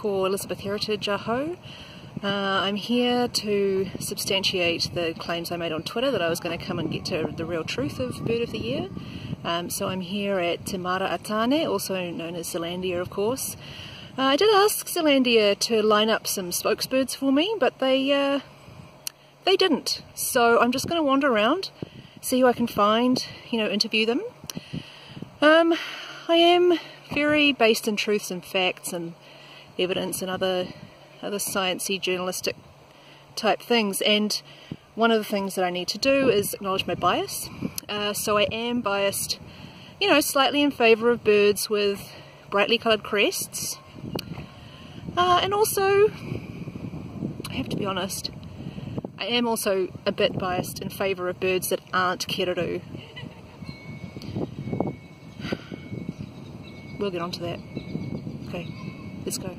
ko Elizabeth Heritage aho. Uh, I'm here to substantiate the claims I made on Twitter that I was going to come and get to the real truth of Bird of the Year. Um, so I'm here at Te Māra a Tāne, also known as Zealandia of course. Uh, I did ask Zealandia to line up some spokesbirds for me, but they uh, they didn't. So I'm just going to wander around, see who I can find, you know, interview them. Um, I am very based in truths and facts and evidence and other other sciencey journalistic type things. And one of the things that I need to do is acknowledge my bias. Uh, so I am biased you know slightly in favour of birds with brightly coloured crests. Uh, and also I have to be honest I am also a bit biased in favour of birds that aren't kererū we'll get on to that. Okay let's go